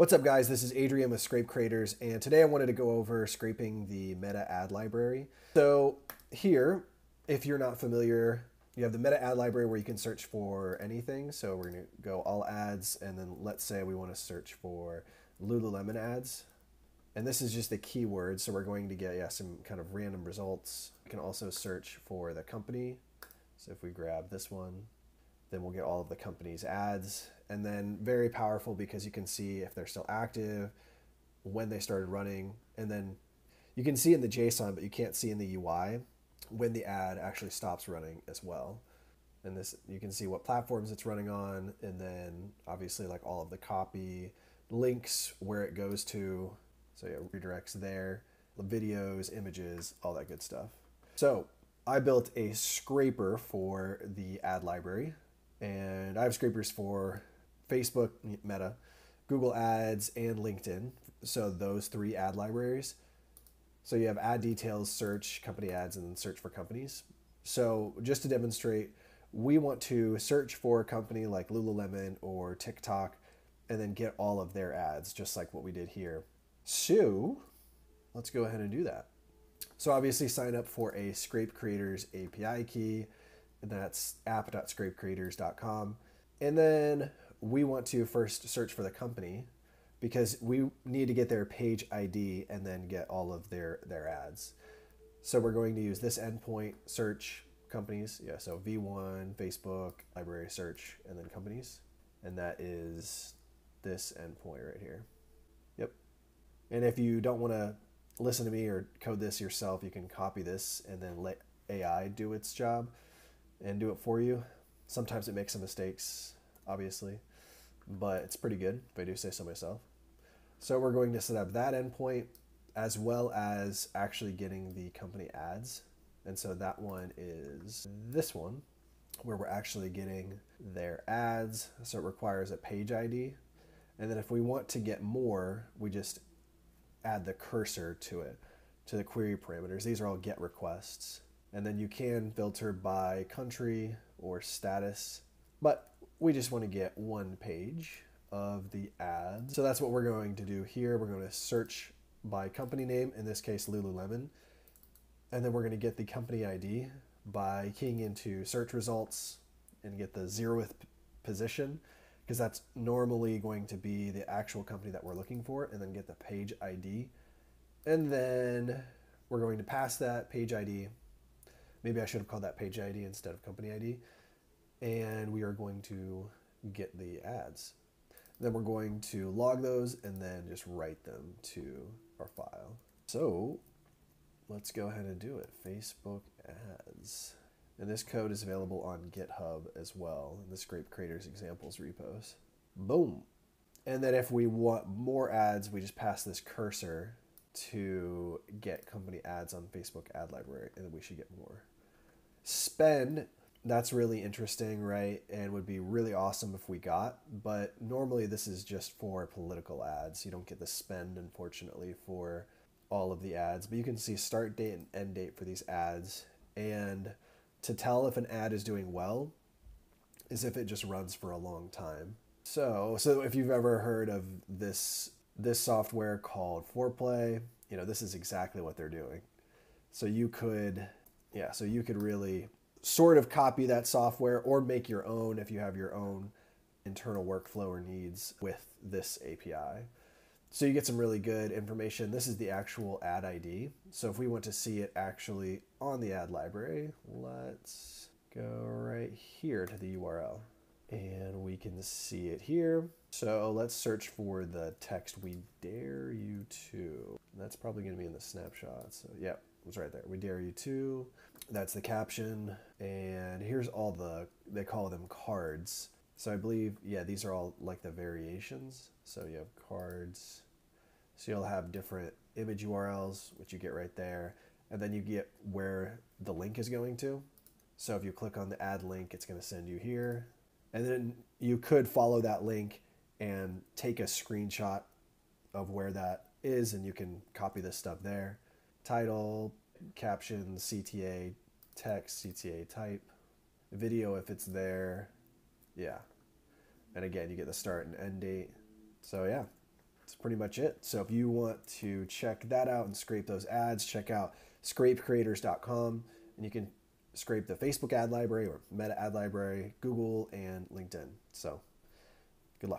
What's up, guys? This is Adrian with Scrape Creators, and today I wanted to go over scraping the meta ad library. So, here, if you're not familiar, you have the meta ad library where you can search for anything. So, we're going to go all ads, and then let's say we want to search for Lululemon ads. And this is just the keyword, so we're going to get yeah, some kind of random results. We can also search for the company. So, if we grab this one, then we'll get all of the company's ads and then very powerful because you can see if they're still active when they started running and then you can see in the json but you can't see in the ui when the ad actually stops running as well. And this you can see what platforms it's running on and then obviously like all of the copy links where it goes to. So yeah redirects there the videos images all that good stuff. So i built a scraper for the ad library and I have scrapers for Facebook, Meta, Google Ads, and LinkedIn. So those three ad libraries. So you have ad details, search, company ads, and then search for companies. So just to demonstrate, we want to search for a company like Lululemon or TikTok and then get all of their ads, just like what we did here. So let's go ahead and do that. So obviously sign up for a Scrape Creators API key and that's app.scrapecreators.com. And then we want to first search for the company because we need to get their page ID and then get all of their, their ads. So we're going to use this endpoint search companies. Yeah, so V1, Facebook, library search, and then companies. And that is this endpoint right here. Yep. And if you don't want to listen to me or code this yourself, you can copy this and then let AI do its job and do it for you. Sometimes it makes some mistakes, obviously, but it's pretty good if I do say so myself. So we're going to set up that endpoint as well as actually getting the company ads. And so that one is this one where we're actually getting their ads. So it requires a page ID. And then if we want to get more, we just add the cursor to it, to the query parameters. These are all get requests. And then you can filter by country or status, but we just want to get one page of the ad. So that's what we're going to do here. We're going to search by company name, in this case Lululemon, and then we're going to get the company ID by keying into search results and get the zeroth position because that's normally going to be the actual company that we're looking for and then get the page ID. And then we're going to pass that page ID Maybe I should have called that page ID instead of company ID. And we are going to get the ads. Then we're going to log those and then just write them to our file. So let's go ahead and do it. Facebook ads. And this code is available on GitHub as well in the Scrape Creators examples repos. Boom. And then if we want more ads, we just pass this cursor to get company ads on Facebook ad library, and then we should get more. Spend, that's really interesting, right? And would be really awesome if we got, but normally this is just for political ads. You don't get the spend, unfortunately, for all of the ads, but you can see start date and end date for these ads. And to tell if an ad is doing well is if it just runs for a long time. So, so if you've ever heard of this this software called Foreplay, you know, this is exactly what they're doing. So you could, yeah, so you could really sort of copy that software or make your own if you have your own internal workflow or needs with this API. So you get some really good information. This is the actual ad ID. So if we want to see it actually on the ad library, let's go right here to the URL and we can see it here. So let's search for the text we dare you to. That's probably going to be in the snapshot. So it was right there. We dare you to. That's the caption. And here's all the, they call them cards. So I believe, yeah, these are all like the variations. So you have cards. So you'll have different image URLs, which you get right there. And then you get where the link is going to. So if you click on the ad link, it's going to send you here. And then you could follow that link and take a screenshot of where that is, and you can copy this stuff there. Title, caption, CTA, text, CTA type, video if it's there. Yeah. And again, you get the start and end date. So, yeah. That's pretty much it. So if you want to check that out and scrape those ads, check out scrapecreators.com and you can scrape the Facebook ad library or Meta ad library, Google, and LinkedIn. So good luck.